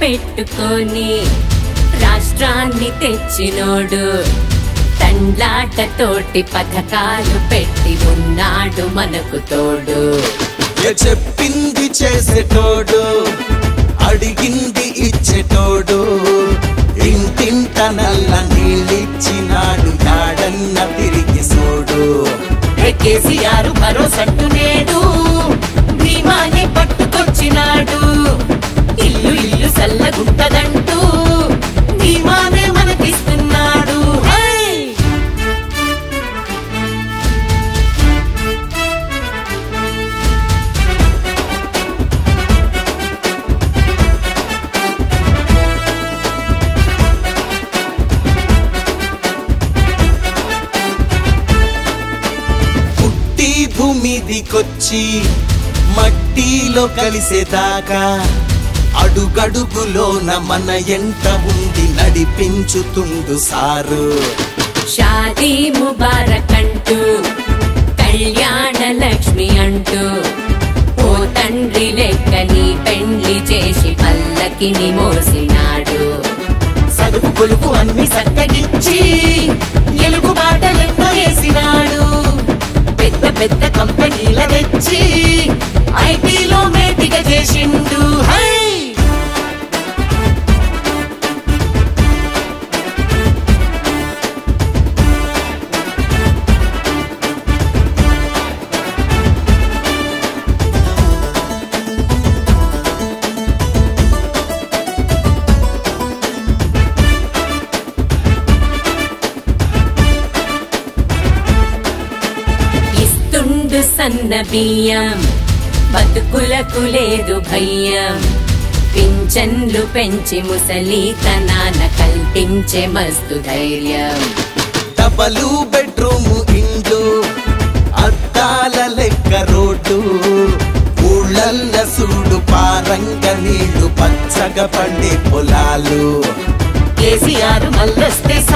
పెట్టుకొని రాష్ట్రాన్ని తెచ్చినోడు తండ్లాట తోటి పథకాలు పెట్టి ఉన్నాడు మనకు తోడు. చెప్పింది చేసేటోడు అడిగింది ఇచ్చేటోడు ఇంటింట నల్ల నీళ్ళిచ్చినాడు యాడన్న తిరిగి సోడు. కేసీఆర్ భరోసట్టు నేడు భూమిదికొచ్చి మట్టిలో కలిసేదాకా అడుగడుగులోన మన ఎంట ఉండి నడిపించుతుండు సారు. షాదీ ముబారక్ అంటూ కళ్యాణ లక్ష్మి అంటూ ఓ తండ్రి లెక్కని పెండ్లి చేసి పల్లకిని మోసినాడు. సదుపు కొలుపు అన్ని సక్కగిచ్చి ఎలుగు బాటలెన్నో వేసినాడు. పెద్ద కంపెనీల తెచ్చి ఐటీలో మేటిగా చేసిండు. సన్న బియ్యం. బతుకులకు లేదు భయ్యం. పింఛన్లు పెంచి ముసలితనాన కల్పించే మస్తు ధైర్యం. డబలు బెడ్రూమ్ ఇండ్లు అద్దాల లెక్క రోడ్డు ఊళ్ళల్ల సూడు పారంగ నీళ్ళు పచ్చగా పండే పొలాలు. కేసీఆర్ మల్లొస్తే